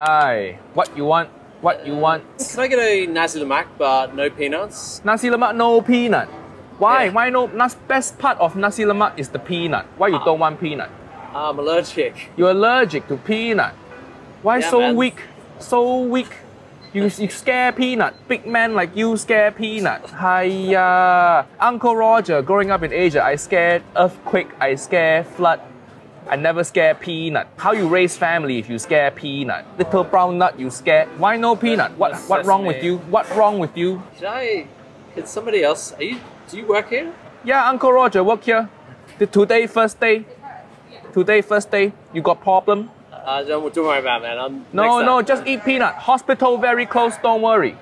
Hi, what you want? What you want? Can I get a nasi lemak but no peanuts? Nasi lemak no peanut. Why? Yeah. Why no? Nas best part of nasi lemak is the peanut. Why you Ah. don't want peanut? I'm allergic. You're allergic to peanut. Why Yeah, so man. weak? So weak. You, you scare peanut. Big man like you scare peanut. Hiya. Uncle Roger, growing up in Asia, I scared earthquake, I scare flood. I never scare peanut. How you raise family if you scare peanut? Little brown nut you scare. Why no peanut? What That's what wrong with you? What wrong with you? Can I? Can somebody else? Are you? Do you work here? Yeah, Uncle Roger, work here. The today first day. Today first day. You got problem? Uh, don't, don't worry about it, man. I'm No, no, up. just eat peanut. Hospital very close, don't worry.